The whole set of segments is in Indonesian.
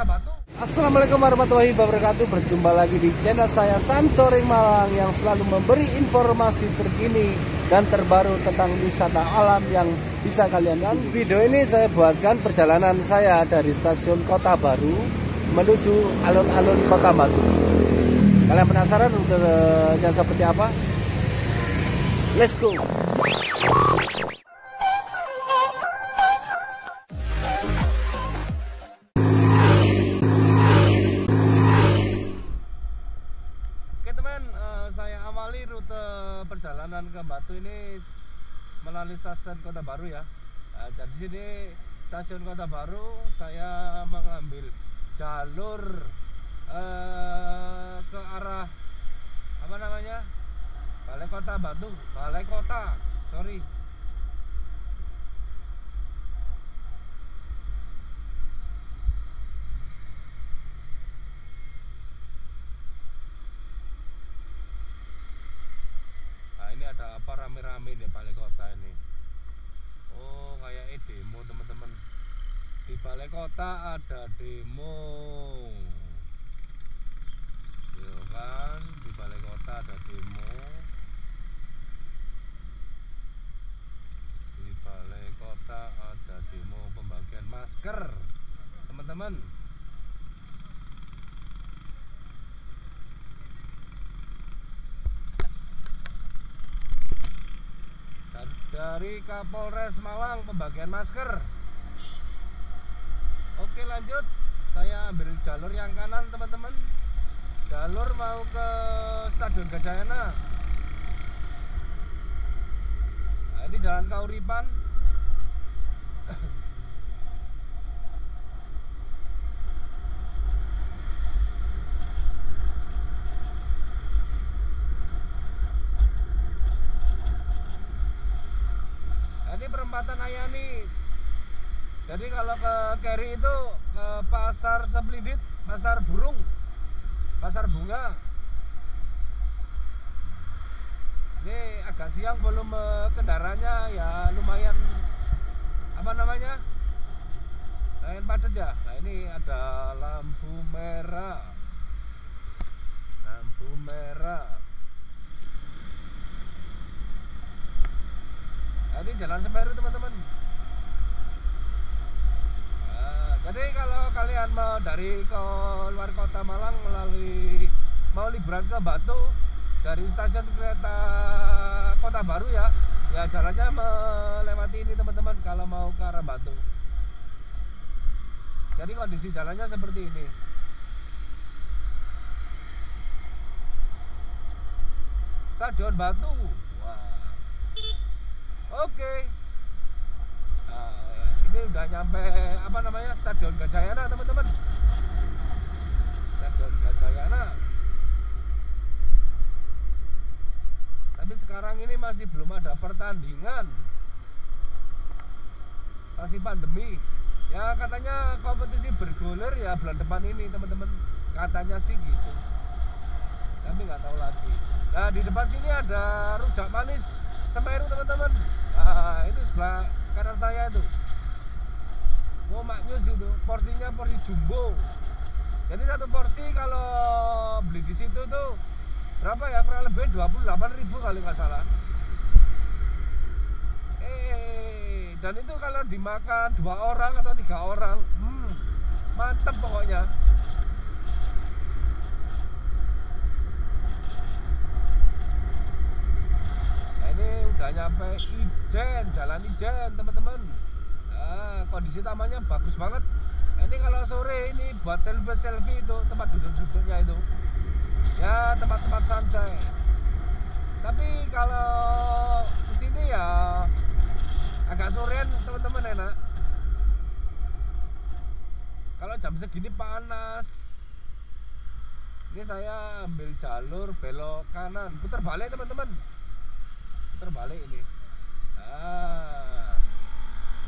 Assalamualaikum warahmatullahi wabarakatuh Berjumpa lagi di channel saya Santoring Malang Yang selalu memberi informasi terkini dan terbaru tentang wisata alam yang bisa kalian Dan video ini saya buatkan perjalanan saya dari stasiun Kota Baru Menuju alun-alun Kota Batu Kalian penasaran rutenya seperti apa? Let's go! Ini melalui stasiun Kota Baru ya. Nah, sini stasiun Kota Baru saya mengambil jalur eh, ke arah apa namanya Balai Kota Batu, Balai Kota, sorry. Nah ini ada apa rame-rame di balai kota ini Oh kayak demo teman-teman Di balai kota ada demo Iya kan Di balai kota ada demo. Di balai kota ada demo pembagian masker. Teman-teman. Dari Kapolres Malang pembagian masker. Oke lanjut, saya ambil jalur yang kanan teman-teman. Jalur mau ke Stadion Gajayana. Nah, ini jalan Kauripan. Nah, ini perempatan Ayani. Jadi kalau ke Keri itu pasar Seblidit, pasar burung, pasar bunga. Ini agak siang volume kendaraannya ya lumayan apa namanya? Lumayan padat ya. Nah ini ada lampu merah, lampu merah. Nah, ini jalan Semeru teman-teman. Nah, jadi kalau kalian mau dari ke luar kota Malang melalui mau liburan ke Batu dari stasiun kereta Kota Baru ya, ya jalannya melewati ini teman-teman kalau mau ke arah Batu. Jadi kondisi jalannya seperti ini. Stadion Batu. Wah. Oke. Nah, ini udah nyampe apa namanya Stadion Gajayana teman-teman. Tapi sekarang ini masih belum ada pertandingan. Masih pandemi. Ya katanya kompetisi bergulir ya bulan depan ini teman-teman. Katanya sih gitu. Tapi nggak tahu lagi. Nah di depan sini ada rujak manis Semeru teman-teman. Nah, itu sebelah kanan saya itu. Mau maknyus itu, porsinya porsi jumbo. Jadi satu porsi kalau beli di situ tuh berapa ya kurang lebih 28.000 kali nggak salah. Eh, dan itu kalau dimakan dua orang atau tiga orang, hmm, mantep pokoknya. Nah, ini udah nyampe Ijen, jalan Ijen teman-teman. Nah, kondisi tamannya bagus banget. Ini kalau sore ini buat selfie selfie itu tempat duduk-duduknya itu. Ya tempat-tempat santai. Tapi kalau di sini ya agak sorean teman-teman enak. Kalau jam segini panas. Ini saya ambil jalur belok kanan, putar balik teman-teman putar balik ini ah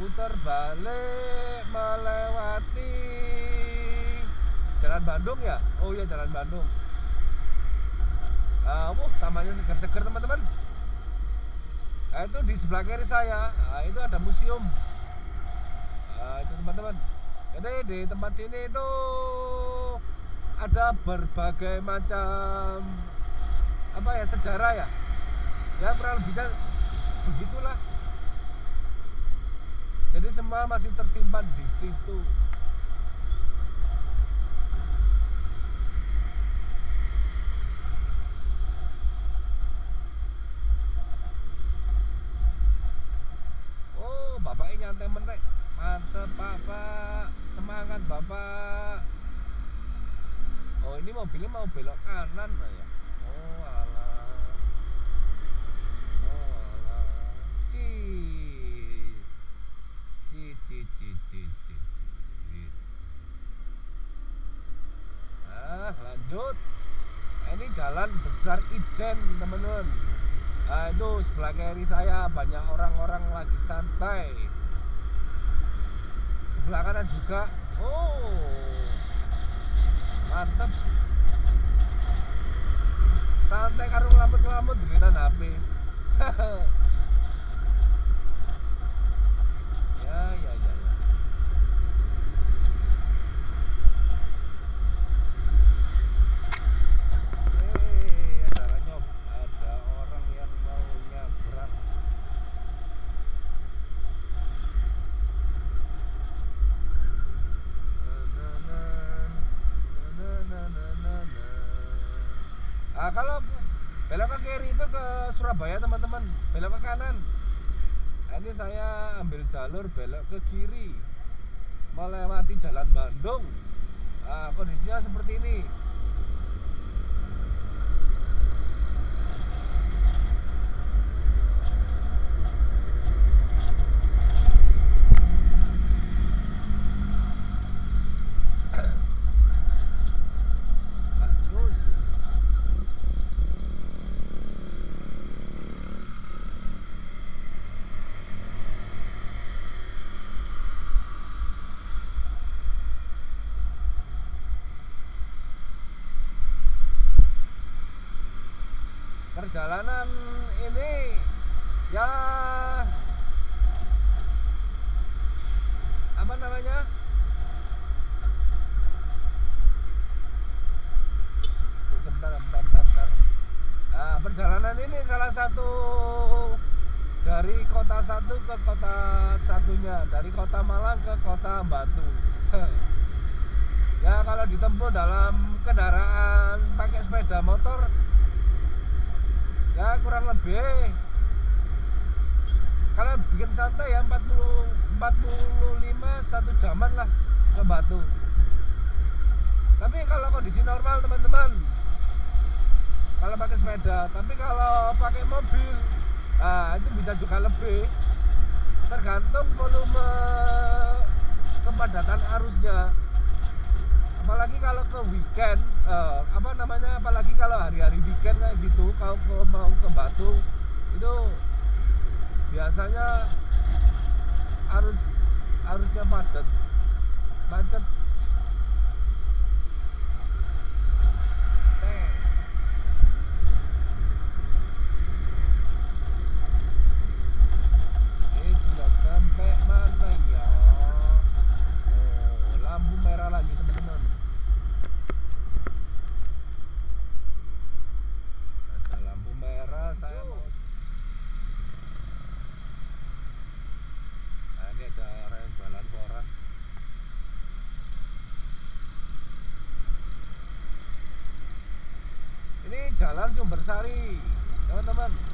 putar balik melewati jalan Bandung ya? Oh iya jalan Bandung. Ah wuh tamannya seger-seger teman-teman. Nah, itu di sebelah kiri saya. Nah, itu ada museum. Nah, itu teman-teman. Jadi di tempat sini itu ada berbagai macam apa ya sejarah ya. Ya kurang lebihnya begitulah. Jadi semua masih tersimpan di situ. Oh, bapaknya nyantai menek. Mantep, Pak, Pak. Semangat, Bapak. Oh, ini mobilnya mau belok kanan ya. Oh, alah. Oh, alah. Ci. Ci, ci, ci, ci, ci. ci. Ah, lanjut. Ini jalan besar Ijen, teman-teman. Nah, itu sebelah kiri saya banyak orang-orang lagi santai. Sebelah kanan juga. Oh, mantep. Santai karo ngelamut-ngelamut dengan HP. ya, ya, ya, ya. Eh, ada nyob, ada orang yang mau nyabrang. Ah, kalau belok ke kiri itu ke Surabaya teman-teman, belok ke kanan. Nah, ini saya ambil jalur belok ke kiri, melewati jalan Bandung. Nah, kondisinya seperti ini. Bagus. Perjalanan ini ya apa namanya? sebentar, sebentar, sebentar. Nah, perjalanan ini salah satu dari kota satu ke kota satunya, dari kota Malang ke kota Batu. ya kalau ditempuh dalam kendaraan pakai sepeda motor, ya kurang lebih kalau bikin santai ya 40 45 satu jaman lah ke Batu. Tapi kalau kondisi normal teman-teman, kalau pakai sepeda, tapi kalau pakai mobil, nah itu bisa juga lebih. Tergantung volume kepadatan arusnya. Apalagi kalau ke weekend, eh, apa namanya? Apalagi kalau hari-hari weekend kayak gitu, kalau ke- mau ke Batu itu biasanya arus arusnya padat, macet. Teh. Ini sudah sampai mana ya? Oh, lampu merah lagi teman-teman. Ada lampu merah, saya mau. Nah, ini ada orang yang jualan koran. Ini jalan Sumbersari, teman-teman.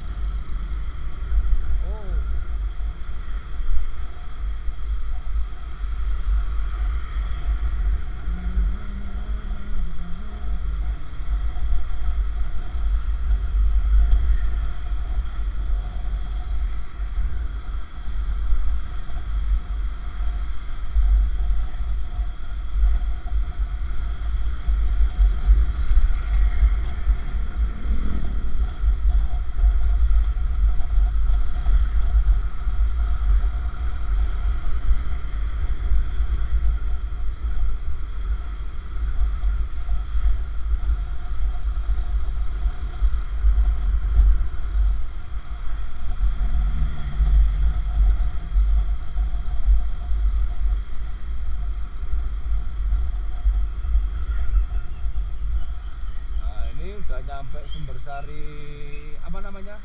Sumbersari apa namanya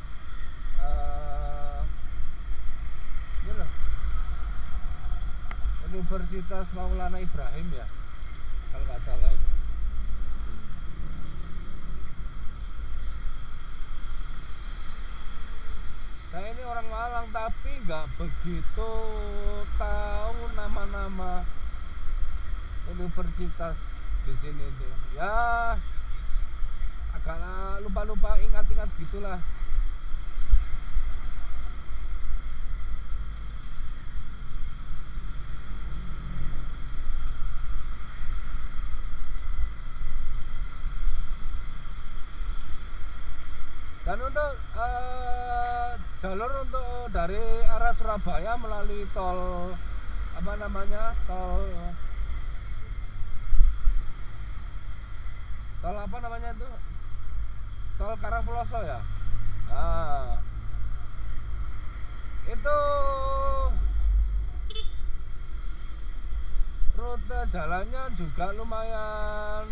eh ini loh Universitas Maulana Ibrahim ya kalau nggak salah ini Saya ini orang Malang tapi nggak begitu tahu nama-nama universitas di sini tuh. Ya agak lupa-lupa ingat-ingat gitulah. Dan untuk eh, jalur untuk dari arah Surabaya melalui tol apa namanya tol tol apa namanya itu tol Karangploso ya? Nah itu rute jalannya juga lumayan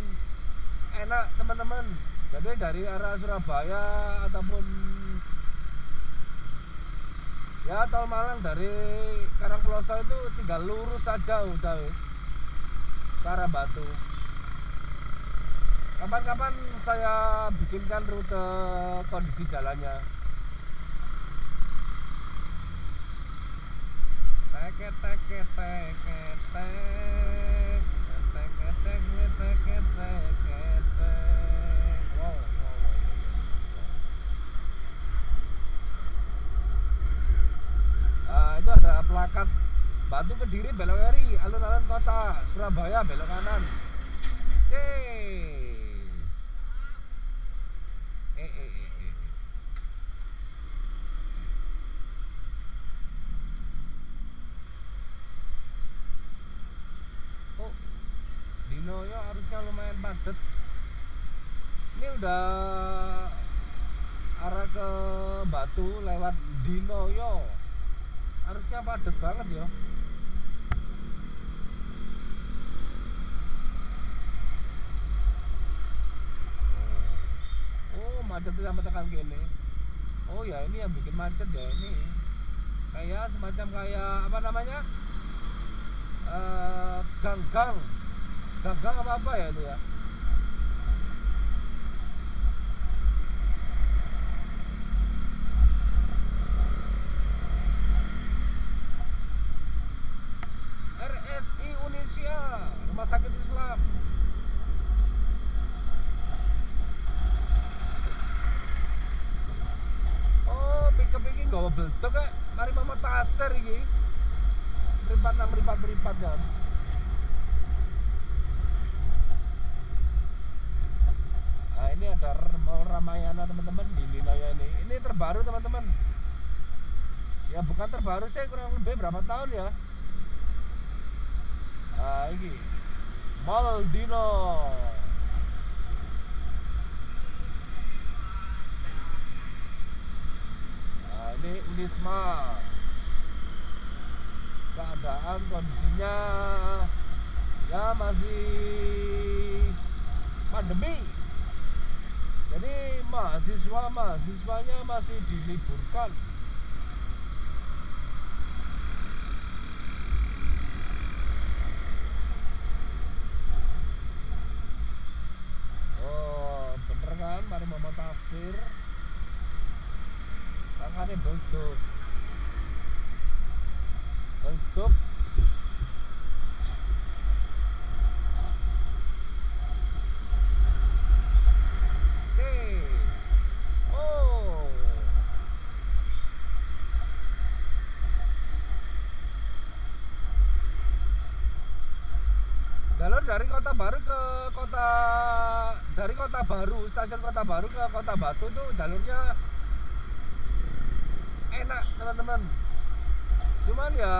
enak teman-teman. Jadi dari arah Surabaya ataupun ya tol Malang dari Karangploso itu tinggal lurus saja udah ke arah Batu kapan-kapan saya bikinkan rute kondisi jalannya teket teket teket tek teket teket teket teket tek wow wow wow. Ah, itu ada plakat Batu Kediri belok kiri alun-alun kota Surabaya belok kanan Cis. Oh, Dinoyo harusnya lumayan padat. Ini udah arah ke Batu lewat Dinoyo. Harusnya padat banget ya. Oh, macet sampai tekan gini. Oh ya ini yang bikin macet ya ini. Kayak semacam kayak apa namanya? Eh, gang-gang. Gang-gang apa apa ya itu ya? Ada Ramayana teman-teman di Linoyo ini. Ini terbaru teman-teman. Ya bukan terbaru sih kurang lebih berapa tahun ya. Nah, ini Mall Dino. Nah, ini Unisma. Keadaan kondisinya ya masih pandemi. Jadi mahasiswa mahasiswanya masih diliburkan. Oh, kan? Mari mau tasir. Tangannya bentuk. Bentuk. Oke. Oh. Jalur dari Kota Baru ke Kota dari Kota Baru, stasiun Kota Baru ke Kota Batu tuh jalurnya enak, teman-teman. Cuman ya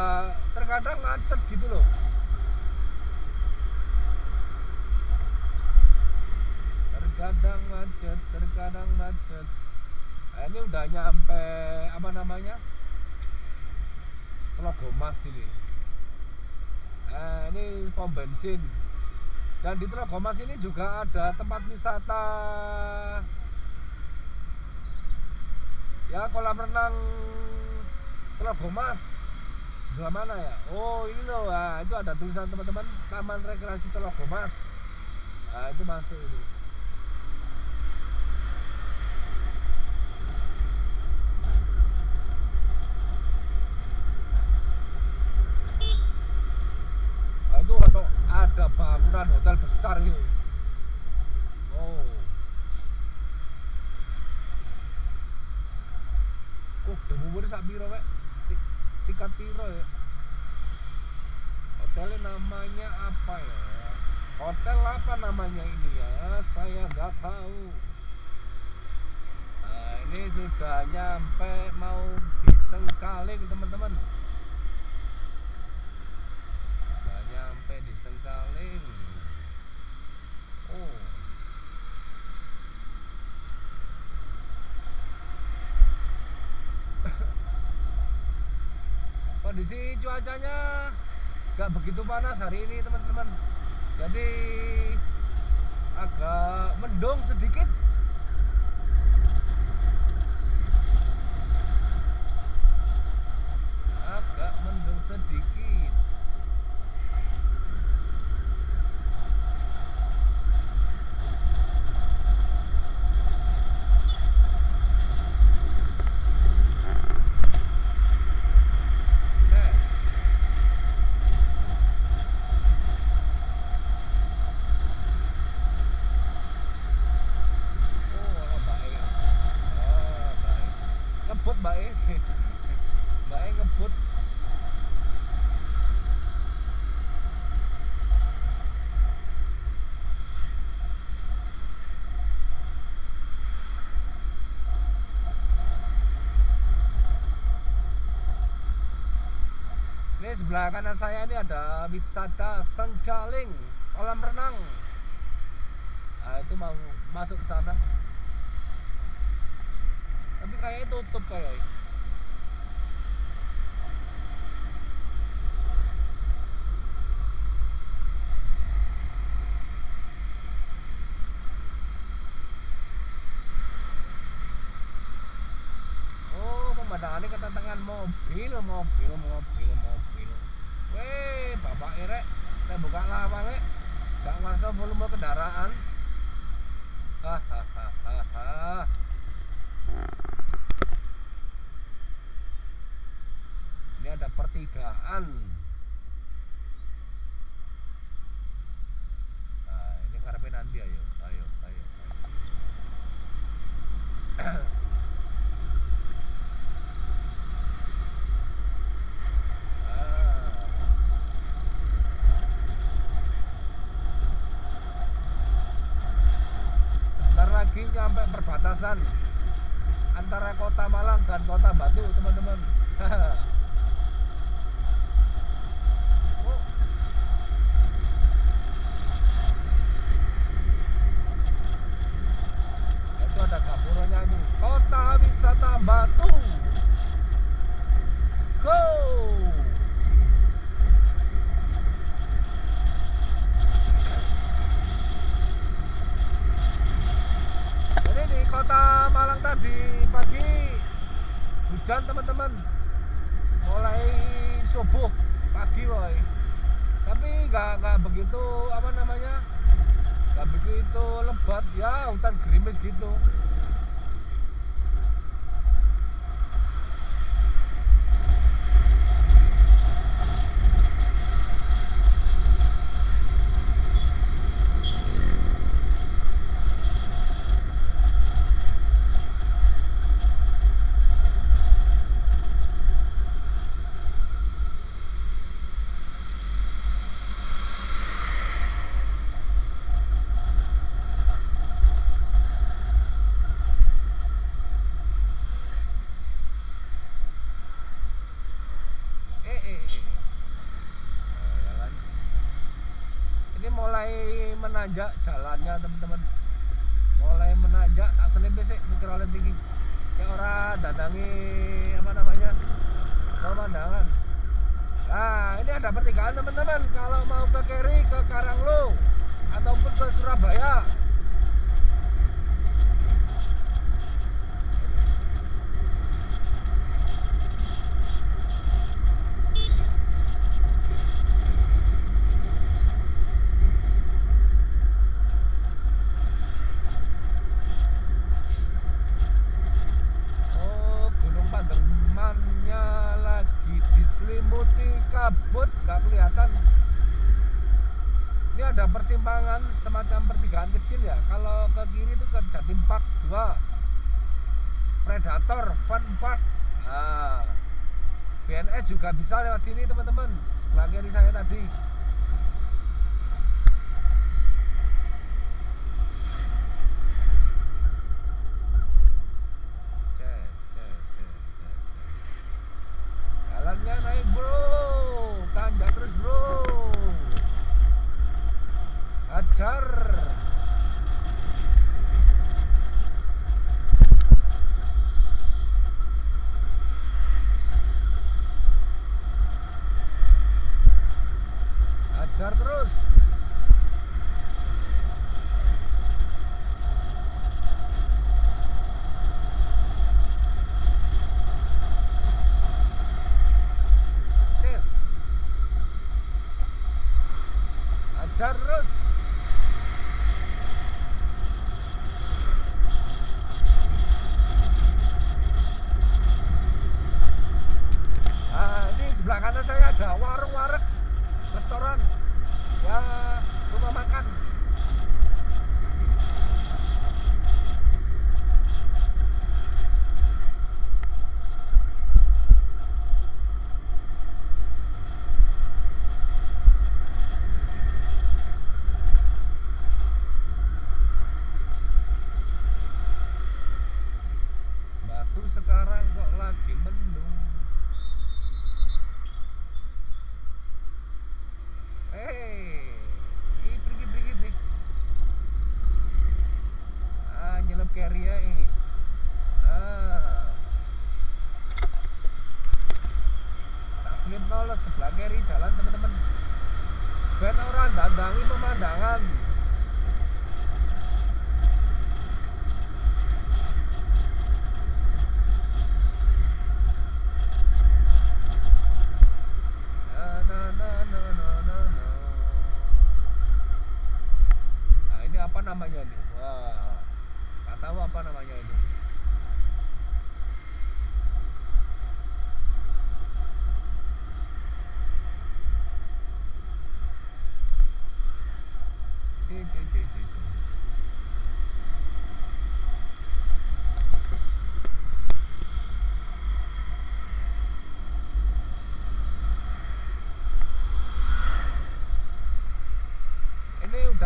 terkadang macet gitu loh. Terkadang macet, terkadang macet. Nah, ini udah nyampe apa namanya? Telogomas ini. Nah, ini pom bensin dan di Tragomas ini juga ada tempat wisata. Ya kolam renang Tragomas sebelah mana ya? Oh ini loh. Nah, itu ada tulisan teman-teman. Taman Rekreasi Gomas. Nah itu masuk itu besar itu oh Oh, debu ini sak piro? Ti- Tingkat piro ya? Hotelnya namanya apa ya? Hotel apa namanya ini ya? Saya nggak tahu. Nah, ini sudah nyampe mau di Sengkaling, teman-teman. Sudah nyampe di Sengkaling. Oh. Kondisi cuacanya nggak begitu panas hari ini teman-teman. Jadi agak mendung sedikit agak mendung sedikit Nah, Oh, ala bae. Ah, bae. Bae ngebut. Ini sebelah kanan saya ini ada wisata Senggaling, kolam renang. Nah, itu mau masuk ke sana. Tapi kayaknya tutup kayak. Oh, pemandangannya ketentangan mobil, mobil, mobil, mobil. Weh, bapak erek, saya buka lawang eh. Gak masuk volume kendaraan. Hahaha. Ini ada pertigaan. Nah, ini karepin nanti ayo, ayo, ayo. Ah. Sebentar lagi nyampe perbatasan antara kota Malang dan kota Batu, teman-teman. Oh. Itu ada kaburannya itu. Kota wisata Batu. Go! Jadi di kota Malang tadi pagi hujan teman-teman mulai subuh pagi woy tapi nggak nggak begitu apa namanya nggak begitu lebat ya hutan gerimis gitu eh eh eh Nah, ya kan? ini mulai menanjak jalannya teman-teman. Mulai menanjak tak selimpe sih mikir oleh tinggi. Kayak orang dadangi apa namanya pemandangan. Nah ini ada pertigaan teman-teman. Kalau mau ke Keri ke Karanglo ataupun ke Surabaya ada persimpangan semacam pertigaan kecil ya. Kalau ke kiri itu ke Jatim Park 2 Predator Fun Park. Nah, BNS juga bisa lewat sini teman-teman. Sebelah kiri saya tadi perros.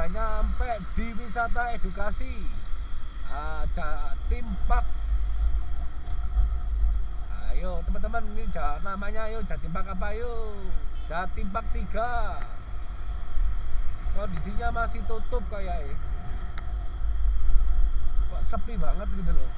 Udah nyampe di wisata edukasi. Ah, Jatim ayo teman-teman ini ja- namanya ayo Jatim Park apa yuk Jatim Park 3 kondisinya masih tutup kayak kok sepi banget gitu loh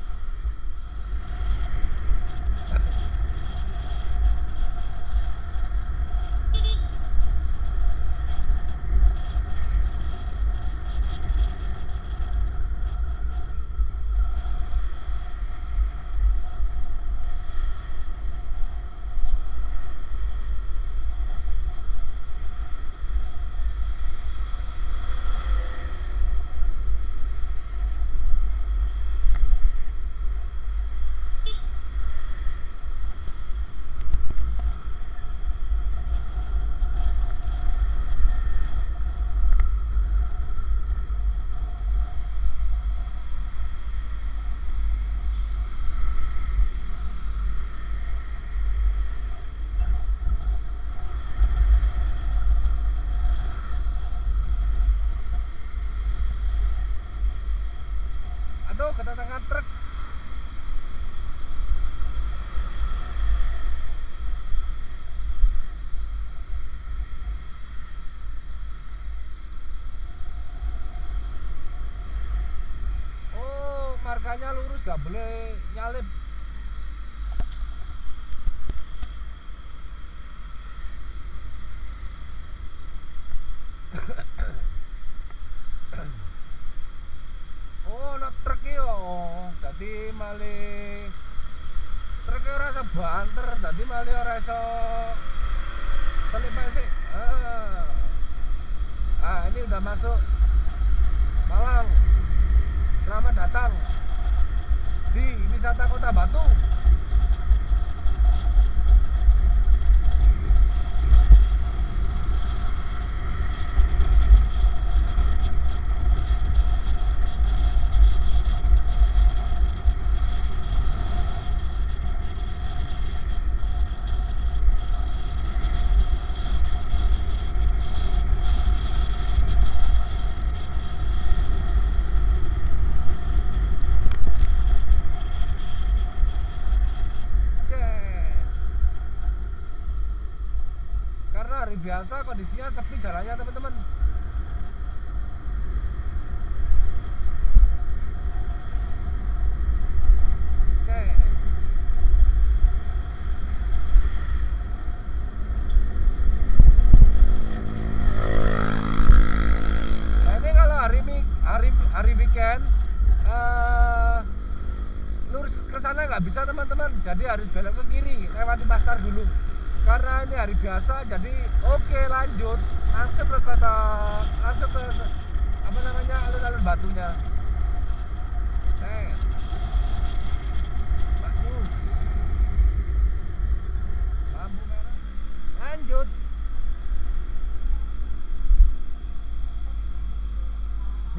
ora iso banter, dadi malih ora iso selip sih. Ah. ah, ini udah masuk Malang. Selamat datang di wisata Kota Batu. Biasa kondisinya sepi jalannya teman-teman Oke. Nah ini kalau hari mi- hari hari weekend eh lurus ke sana nggak bisa teman-teman jadi harus belok ke kiri lewati pasar dulu karena ini hari biasa jadi oke lanjut langsung ke kota langsung ke apa namanya alun-alun batunya tes bagus lampu merah lanjut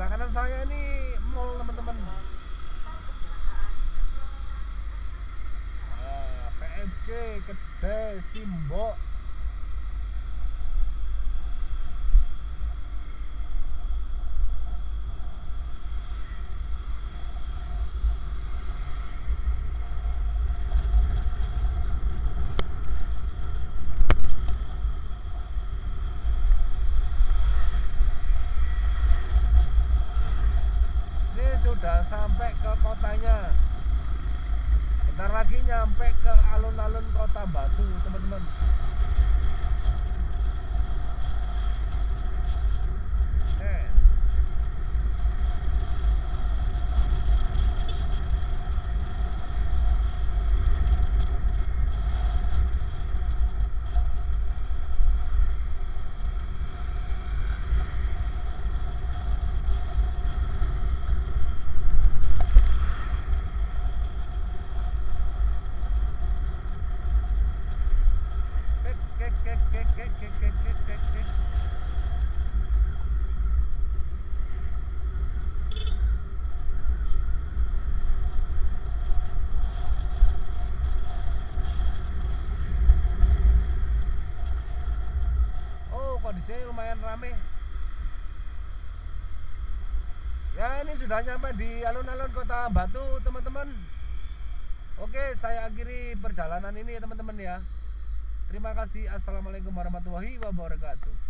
sebelah kanan saya ini mall teman-teman. Ah, PFC Kedai Simbok Lumayan rame. Ya, ini sudah nyampe di alun-alun Kota Batu, teman-teman. Oke, saya akhiri perjalanan ini teman-teman ya. Terima kasih. Assalamualaikum warahmatullahi wabarakatuh.